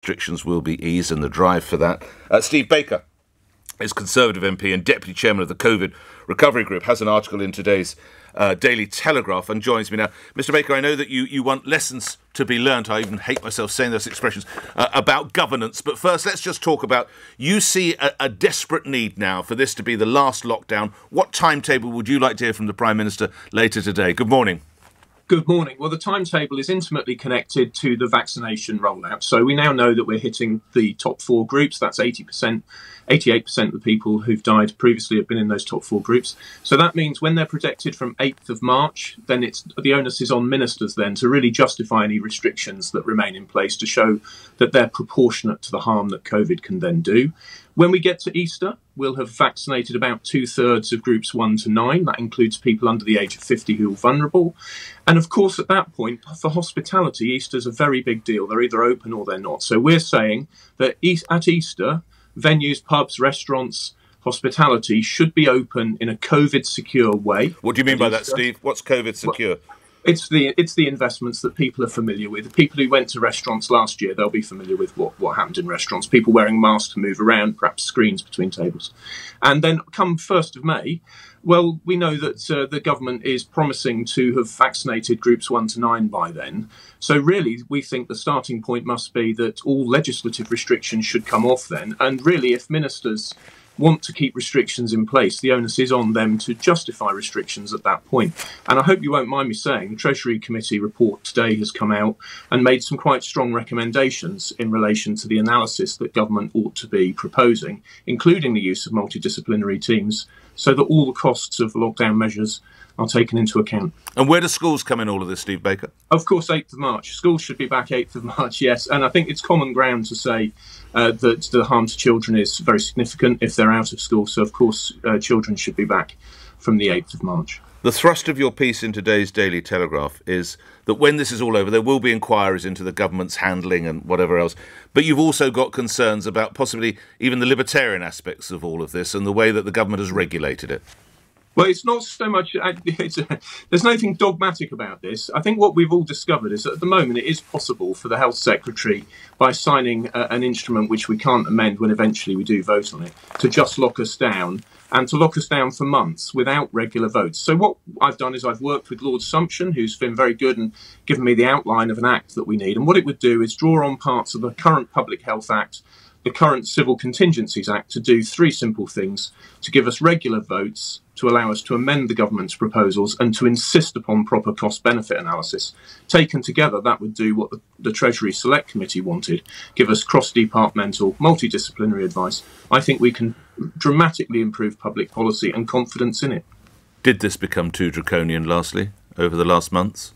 restrictions will be eased and the drive for that. Uh, Steve Baker is Conservative MP and Deputy Chairman of the COVID Recovery Group, has an article in today's uh, Daily Telegraph and joins me now. Mr. Baker, I know that you, you want lessons to be learnt. I even hate myself saying those expressions uh, about governance. But first, let's just talk about you see a, a, desperate need now for this to be the last lockdown. What timetable would you like to hear from the Prime Minister later today? Good morning. Good morning. Well, the timetable is intimately connected to the vaccination rollout. So we now know that we're hitting the top four groups. That's 80%, 88% of the people who've died previously have been in those top four groups. So that means when they're protected from 8th of March, then it's the onus is on ministers then to really justify any restrictions that remain in place to show that they're proportionate to the harm that COVID can then do. When we get to Easter, we'll have vaccinated about two thirds of groups one to nine. That includes people under the age of 50 who are vulnerable. And of course, at that point, for hospitality, Easter's a very big deal. They're either open or they're not. So we're saying that at Easter, venues, pubs, restaurants, hospitality should be open in a COVID secure way. What do you mean by that, uh, Steve? What's COVID secure? Well, it's the it's the investments that people are familiar with. People who went to restaurants last year, they'll be familiar with what, what happened in restaurants. People wearing masks to move around, perhaps screens between tables. And then come 1st of May, well, we know that uh, the government is promising to have vaccinated groups 1 to 9 by then. So really, we think the starting point must be that all legislative restrictions should come off then. And really, if ministers want to keep restrictions in place, the onus is on them to justify restrictions at that point. And I hope you won't mind me saying the Treasury Committee report today has come out and made some quite strong recommendations in relation to the analysis that government ought to be proposing, including the use of multidisciplinary teams, so that all the costs of lockdown measures are taken into account. And where do schools come in all of this, Steve Baker? Of course, 8th of March. Schools should be back 8th of March, yes. And I think it's common ground to say uh, that the harm to children is very significant if they're out of school. So, of course, uh, children should be back from the 8th of March. The thrust of your piece in today's Daily Telegraph is that when this is all over, there will be inquiries into the government's handling and whatever else. But you've also got concerns about possibly even the libertarian aspects of all of this and the way that the government has regulated it. Well, it's not so much. Uh, a, there's nothing dogmatic about this. I think what we've all discovered is that at the moment it is possible for the health secretary, by signing uh, an instrument which we can't amend when eventually we do vote on it, to just lock us down and to lock us down for months without regular votes. So what I've done is I've worked with Lord Sumption, who's been very good and given me the outline of an act that we need. And what it would do is draw on parts of the current Public Health Act the current Civil Contingencies Act to do three simple things to give us regular votes, to allow us to amend the government's proposals, and to insist upon proper cost benefit analysis. Taken together, that would do what the, the Treasury Select Committee wanted give us cross departmental, multidisciplinary advice. I think we can dramatically improve public policy and confidence in it. Did this become too draconian, lastly, over the last months?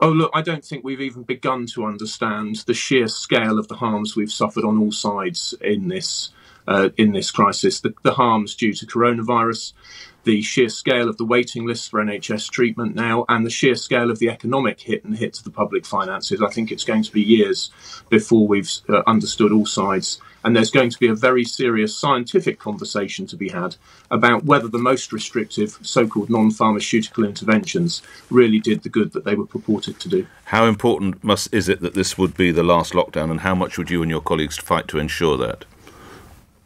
Oh, look, I don't think we've even begun to understand the sheer scale of the harms we've suffered on all sides in this uh, in this crisis. The, the, harms due to coronavirus, the sheer scale of the waiting lists for NHS treatment now, and the sheer scale of the economic hit and hit to the public finances. I think it's going to be years before we've uh, understood all sides. And there's going to be a very serious scientific conversation to be had about whether the most restrictive so called non pharmaceutical interventions really did the good that they were purported to do. How important must, is it that this would be the last lockdown, and how much would you and your colleagues fight to ensure that?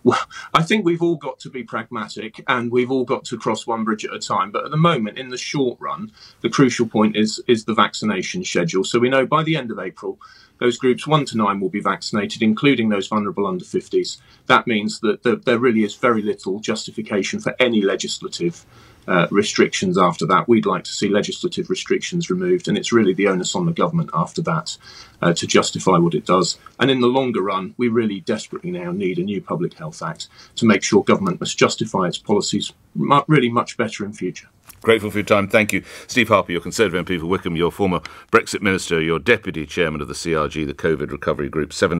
Well, I think we've all got to be pragmatic and we've all got to cross one bridge at a time. But at the moment, in the short run, the crucial point is is the vaccination schedule. So we know by the end of April, those groups one to nine will be vaccinated, including those vulnerable under 50s. That means that there, there really is very little justification for any legislative uh, restrictions after that. We'd like to see legislative restrictions removed, and it's really the onus on the government after that uh, to justify what it does. And in the longer run, we really desperately now need a new Public Health Act to make sure government must justify its policies really much better in future. Grateful for your time. Thank you. Steve Baker, your Conservative MP for Wycombe, your former Brexit Minister, your Deputy Chairman of the CRG, the COVID Recovery Group. Seven.